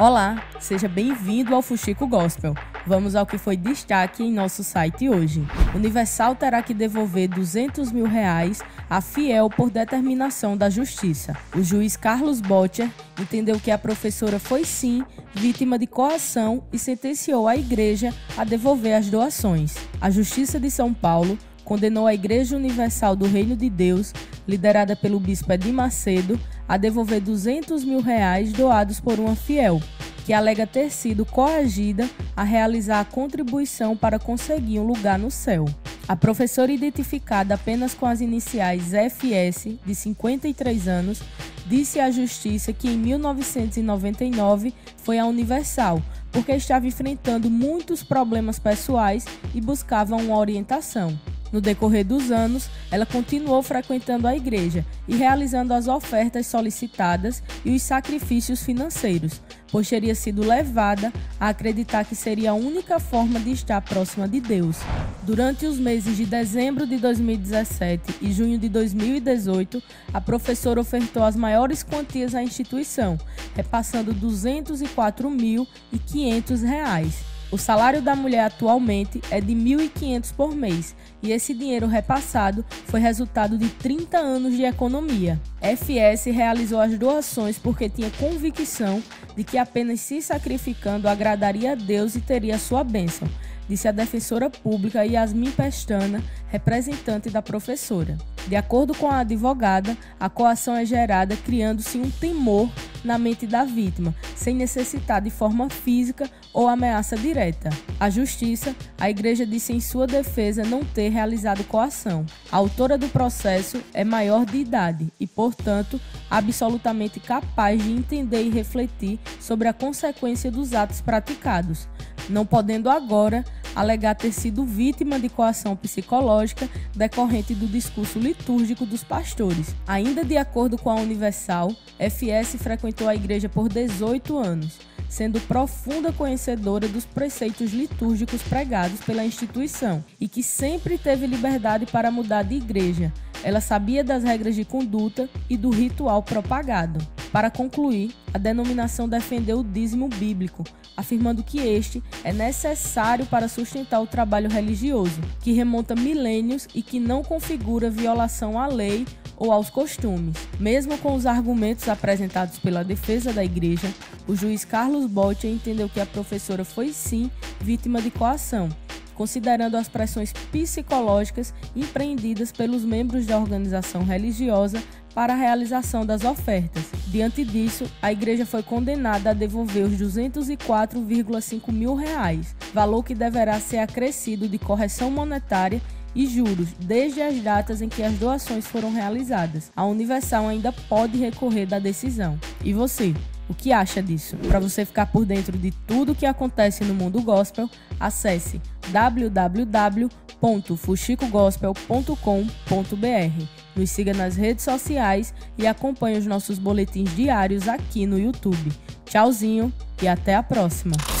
Olá, seja bem-vindo ao Fuxico Gospel. Vamos ao que foi destaque em nosso site hoje. Universal terá que devolver 200 mil reais a Fiel por determinação da Justiça. O juiz Carlos Botcher entendeu que a professora foi sim vítima de coação e sentenciou a igreja a devolver as doações. A Justiça de São Paulo condenou a Igreja Universal do Reino de Deus, liderada pelo bispo Edir Macedo, a devolver 200 mil reais doados por uma fiel, que alega ter sido coagida a realizar a contribuição para conseguir um lugar no céu. A professora, identificada apenas com as iniciais FS, de 53 anos, disse à justiça que em 1999 foi a Universal, porque estava enfrentando muitos problemas pessoais e buscava uma orientação. No decorrer dos anos, ela continuou frequentando a igreja e realizando as ofertas solicitadas e os sacrifícios financeiros, pois teria sido levada a acreditar que seria a única forma de estar próxima de Deus. Durante os meses de dezembro de 2017 e junho de 2018, a professora ofertou as maiores quantias à instituição, repassando R$ 204.500. O salário da mulher atualmente é de R$ 1.500 por mês e esse dinheiro repassado foi resultado de 30 anos de economia. FS realizou as doações porque tinha convicção de que apenas se sacrificando agradaria a Deus e teria sua bênção disse a defensora pública Yasmin Pestana, representante da professora. De acordo com a advogada, a coação é gerada criando-se um temor na mente da vítima, sem necessitar de forma física ou ameaça direta. A justiça, a igreja disse em sua defesa não ter realizado coação. A autora do processo é maior de idade e, portanto, absolutamente capaz de entender e refletir sobre a consequência dos atos praticados, não podendo agora alegar ter sido vítima de coação psicológica decorrente do discurso litúrgico dos pastores. Ainda de acordo com a Universal, FS frequentou a igreja por 18 anos, sendo profunda conhecedora dos preceitos litúrgicos pregados pela instituição e que sempre teve liberdade para mudar de igreja. Ela sabia das regras de conduta e do ritual propagado. Para concluir, a denominação defendeu o dízimo bíblico, afirmando que este é necessário para sustentar o trabalho religioso, que remonta milênios e que não configura violação à lei ou aos costumes. Mesmo com os argumentos apresentados pela defesa da igreja, o juiz Carlos Botti entendeu que a professora foi sim vítima de coação considerando as pressões psicológicas empreendidas pelos membros da organização religiosa para a realização das ofertas. Diante disso, a igreja foi condenada a devolver os 204,5 mil reais, valor que deverá ser acrescido de correção monetária e juros desde as datas em que as doações foram realizadas. A Universal ainda pode recorrer da decisão. E você? O que acha disso? Para você ficar por dentro de tudo o que acontece no mundo gospel, acesse www.fuxicogospel.com.br. Nos siga nas redes sociais e acompanhe os nossos boletins diários aqui no YouTube. Tchauzinho e até a próxima!